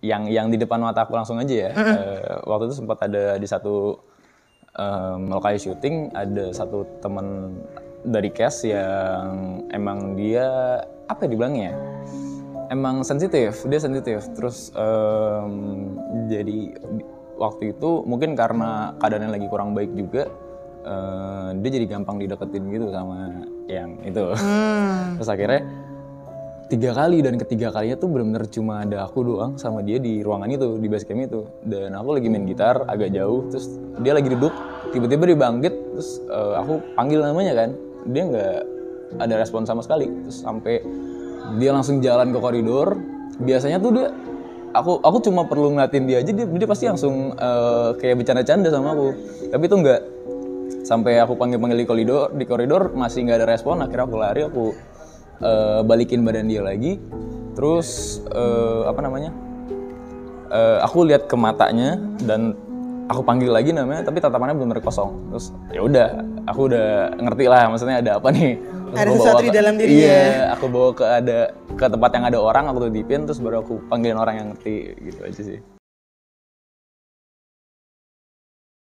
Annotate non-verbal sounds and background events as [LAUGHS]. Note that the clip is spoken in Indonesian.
yang yang di depan mata aku langsung aja ya. [LAUGHS] Eh, waktu itu sempat ada di satu em, lokasi syuting ada satu teman dari cast yang emang dia apa ya dibilangnya ya? Emang sensitif, dia sensitif. Terus em, jadi di- waktu itu mungkin karena keadaannya lagi kurang baik juga eh, dia jadi gampang dideketin gitu sama yang itu. [LAUGHS] Terus akhirnya tiga kali dan ketiga kalinya tuh bener-bener cuma ada aku doang sama dia di ruangan itu di base camp itu. Dan aku lagi main gitar agak jauh terus dia lagi duduk tiba-tiba dia bangkit terus eh, aku panggil namanya kan. Dia nggak ada respon sama sekali terus sampai dia langsung jalan ke koridor. Biasanya tuh dia aku aku cuma perlu ngeliatin dia aja dia, dia pasti langsung eh, kayak bercanda-canda sama aku. Tapi itu enggak sampai aku panggil-panggil di koridor di koridor masih nggak ada respon akhirnya aku lari aku eh, balikin badan dia lagi. Terus eh, apa namanya? Eh, aku lihat ke matanya dan aku panggil lagi namanya tapi tatapannya benar-benar kosong. Terus ya udah aku udah ngerti lah maksudnya ada apa nih. Terus Ada sesuatu di dalam dirinya. iya aku bawa ke ada ke tempat yang ada orang aku tutipin terus baru aku panggilin orang yang ngerti gitu aja sih